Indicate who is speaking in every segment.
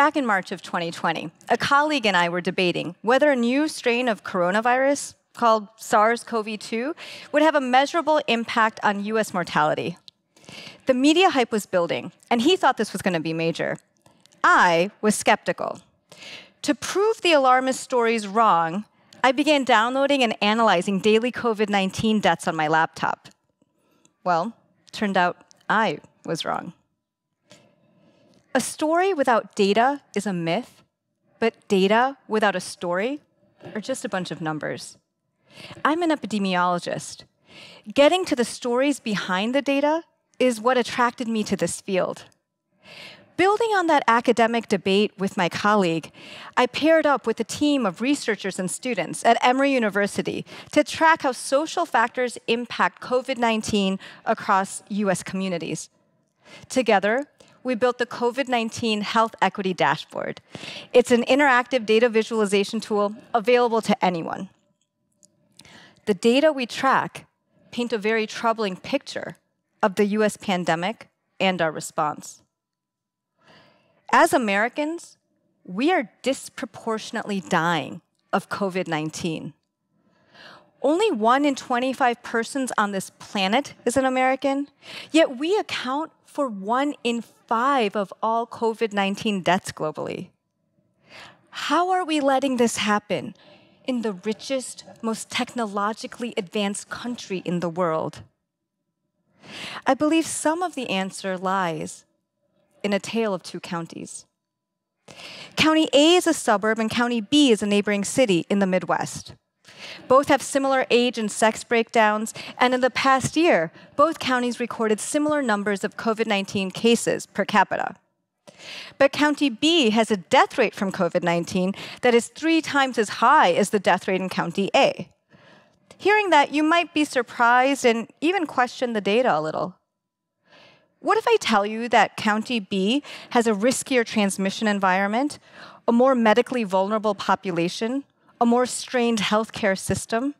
Speaker 1: Back in March of 2020, a colleague and I were debating whether a new strain of coronavirus called SARS CoV 2 would have a measurable impact on US mortality. The media hype was building, and he thought this was going to be major. I was skeptical. To prove the alarmist stories wrong, I began downloading and analyzing daily COVID 19 deaths on my laptop. Well, turned out I was wrong. A story without data is a myth, but data without a story are just a bunch of numbers. I'm an epidemiologist. Getting to the stories behind the data is what attracted me to this field. Building on that academic debate with my colleague, I paired up with a team of researchers and students at Emory University to track how social factors impact COVID 19 across US communities. Together, we built the COVID 19 Health Equity Dashboard. It's an interactive data visualization tool available to anyone. The data we track paint a very troubling picture of the US pandemic and our response. As Americans, we are disproportionately dying of COVID 19. Only one in 25 persons on this planet is an American, yet we account for one in five of all COVID 19 deaths globally. How are we letting this happen in the richest, most technologically advanced country in the world? I believe some of the answer lies in a tale of two counties. County A is a suburb, and County B is a neighboring city in the Midwest. Both have similar age and sex breakdowns, and in the past year, both counties recorded similar numbers of COVID 19 cases per capita. But County B has a death rate from COVID 19 that is three times as high as the death rate in County A. Hearing that, you might be surprised and even question the data a little. What if I tell you that County B has a riskier transmission environment, a more medically vulnerable population, a more strained healthcare system?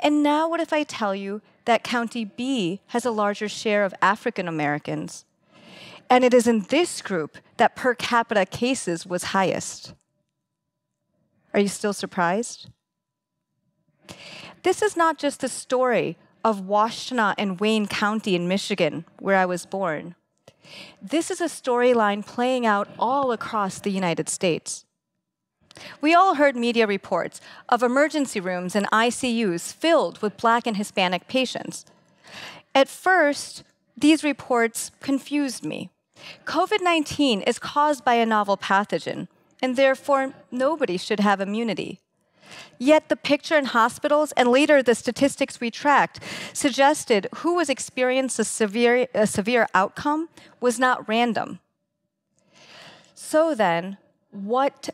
Speaker 1: And now, what if I tell you that County B has a larger share of African Americans? And it is in this group that per capita cases was highest. Are you still surprised? This is not just a story of Washtenaw and Wayne County in Michigan, where I was born. This is a storyline playing out all across the United States. We all heard media reports of emergency rooms and ICUs filled with Black and Hispanic patients. At first, these reports confused me. COVID 19 is caused by a novel pathogen, and therefore nobody should have immunity. Yet the picture in hospitals and later the statistics we tracked suggested who was experiencing a severe, a severe outcome was not random. So then, what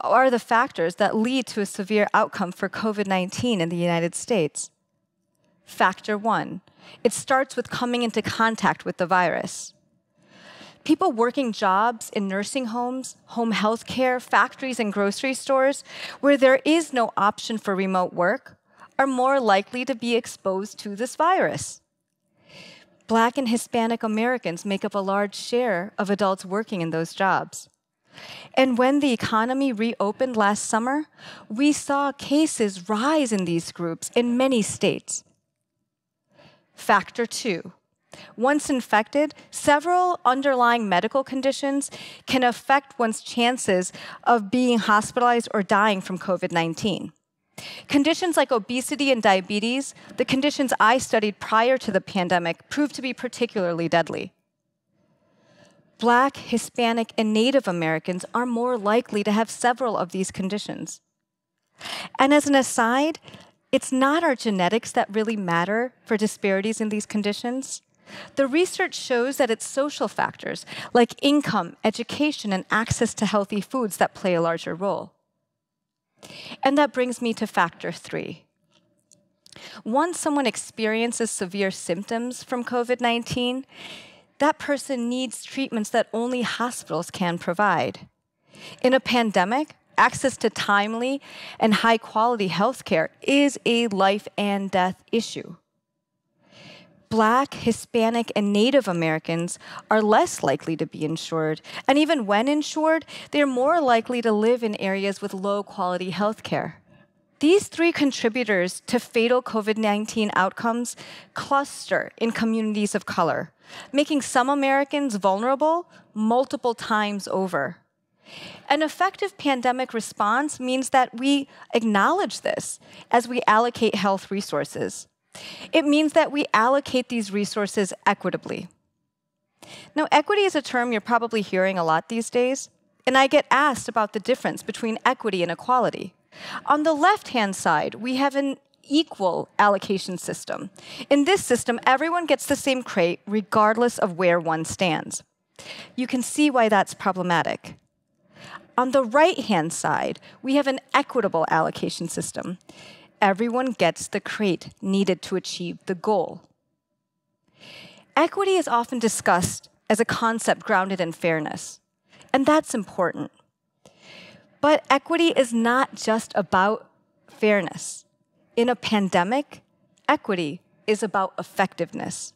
Speaker 1: are the factors that lead to a severe outcome for COVID 19 in the United States? Factor one it starts with coming into contact with the virus. People working jobs in nursing homes, home health care, factories, and grocery stores, where there is no option for remote work, are more likely to be exposed to this virus. Black and Hispanic Americans make up a large share of adults working in those jobs. And when the economy reopened last summer, we saw cases rise in these groups in many states. Factor two once infected, several underlying medical conditions can affect one's chances of being hospitalized or dying from COVID 19. Conditions like obesity and diabetes, the conditions I studied prior to the pandemic, proved to be particularly deadly. Black, Hispanic, and Native Americans are more likely to have several of these conditions. And as an aside, it's not our genetics that really matter for disparities in these conditions. The research shows that it's social factors like income, education, and access to healthy foods that play a larger role. And that brings me to factor three. Once someone experiences severe symptoms from COVID 19, that person needs treatments that only hospitals can provide. In a pandemic, access to timely and high quality healthcare is a life and death issue. Black, Hispanic, and Native Americans are less likely to be insured. And even when insured, they're more likely to live in areas with low quality health care. These three contributors to fatal COVID 19 outcomes cluster in communities of color, making some Americans vulnerable multiple times over. An effective pandemic response means that we acknowledge this as we allocate health resources. It means that we allocate these resources equitably. Now, equity is a term you're probably hearing a lot these days, and I get asked about the difference between equity and equality. On the left hand side, we have an equal allocation system. In this system, everyone gets the same crate regardless of where one stands. You can see why that's problematic. On the right hand side, we have an equitable allocation system. Everyone gets the crate needed to achieve the goal. Equity is often discussed as a concept grounded in fairness, and that's important. But equity is not just about fairness. In a pandemic, equity is about effectiveness.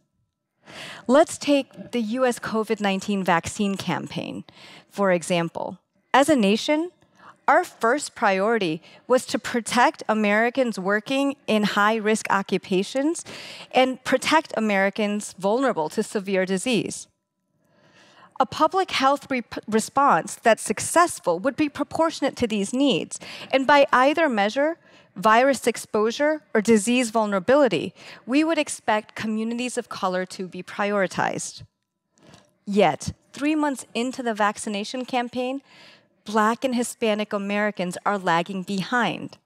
Speaker 1: Let's take the US COVID 19 vaccine campaign, for example. As a nation, our first priority was to protect Americans working in high risk occupations and protect Americans vulnerable to severe disease a public health re response that's successful would be proportionate to these needs. And by either measure, virus exposure or disease vulnerability, we would expect communities of color to be prioritized. Yet, three months into the vaccination campaign, Black and Hispanic Americans are lagging behind.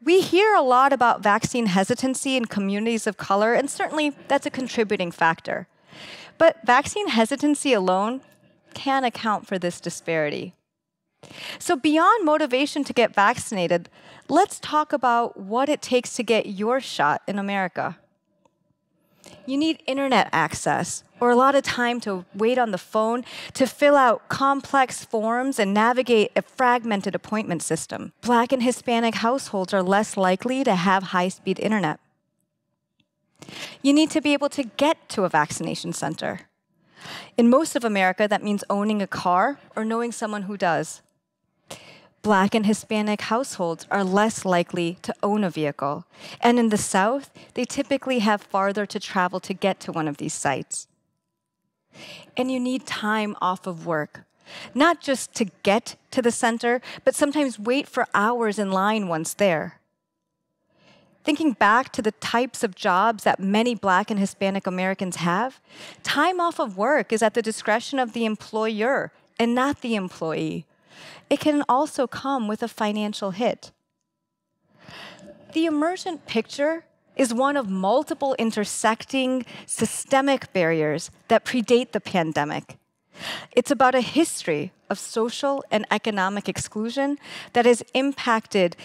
Speaker 1: We hear a lot about vaccine hesitancy in communities of color, and certainly that's a contributing factor. But vaccine hesitancy alone can account for this disparity. So, beyond motivation to get vaccinated, let's talk about what it takes to get your shot in America. You need internet access or a lot of time to wait on the phone to fill out complex forms and navigate a fragmented appointment system. Black and Hispanic households are less likely to have high speed internet. You need to be able to get to a vaccination center. In most of America, that means owning a car or knowing someone who does. Black and Hispanic households are less likely to own a vehicle. And in the South, they typically have farther to travel to get to one of these sites. And you need time off of work, not just to get to the center, but sometimes wait for hours in line once there. Thinking back to the types of jobs that many Black and Hispanic Americans have, time off of work is at the discretion of the employer and not the employee. It can also come with a financial hit. The emergent picture is one of multiple intersecting systemic barriers that predate the pandemic. It's about a history of social and economic exclusion that has impacted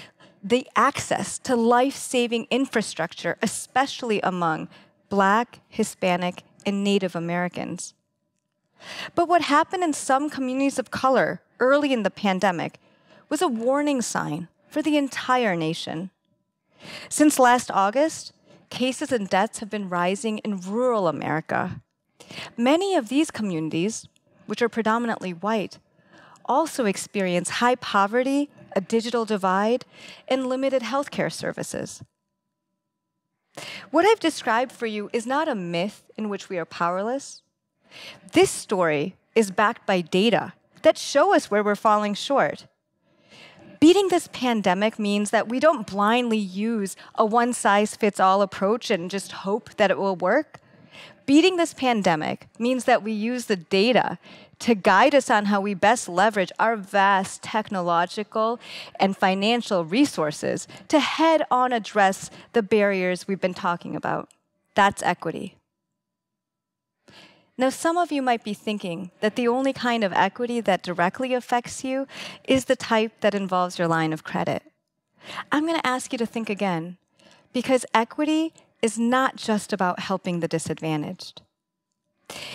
Speaker 1: the access to life saving infrastructure, especially among Black, Hispanic, and Native Americans. But what happened in some communities of color early in the pandemic was a warning sign for the entire nation. Since last August, cases and deaths have been rising in rural America. Many of these communities, which are predominantly white, also experience high poverty a digital divide, and limited healthcare services. What I've described for you is not a myth in which we are powerless. This story is backed by data that show us where we're falling short. Beating this pandemic means that we don't blindly use a one size fits all approach and just hope that it will work. Beating this pandemic means that we use the data to guide us on how we best leverage our vast technological and financial resources to head on address the barriers we've been talking about. That's equity. Now, some of you might be thinking that the only kind of equity that directly affects you is the type that involves your line of credit. I'm going to ask you to think again, because equity is not just about helping the disadvantaged.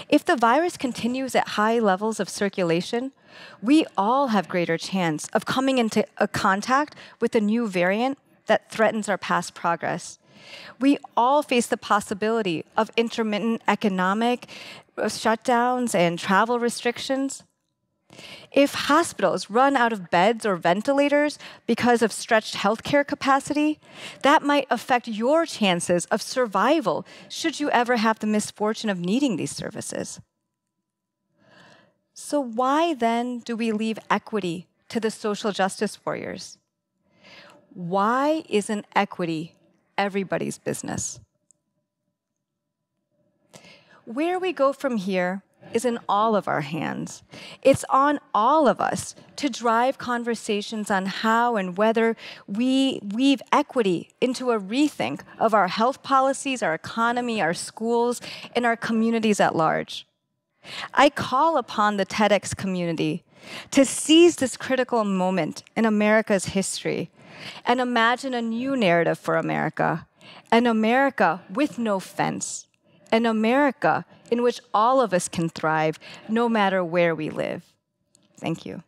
Speaker 1: If the virus continues at high levels of circulation, we all have greater chance of coming into a contact with a new variant that threatens our past progress. We all face the possibility of intermittent economic shutdowns and travel restrictions. If hospitals run out of beds or ventilators because of stretched healthcare capacity, that might affect your chances of survival should you ever have the misfortune of needing these services. So, why then do we leave equity to the social justice warriors? Why isn't equity everybody's business? Where we go from here is in all of our hands. It's on all of us to drive conversations on how and whether we weave equity into a rethink of our health policies, our economy, our schools, and our communities at large. I call upon the TEDx community to seize this critical moment in America's history and imagine a new narrative for America, an America with no fence, an America in which all of us can thrive no matter where we live. Thank you.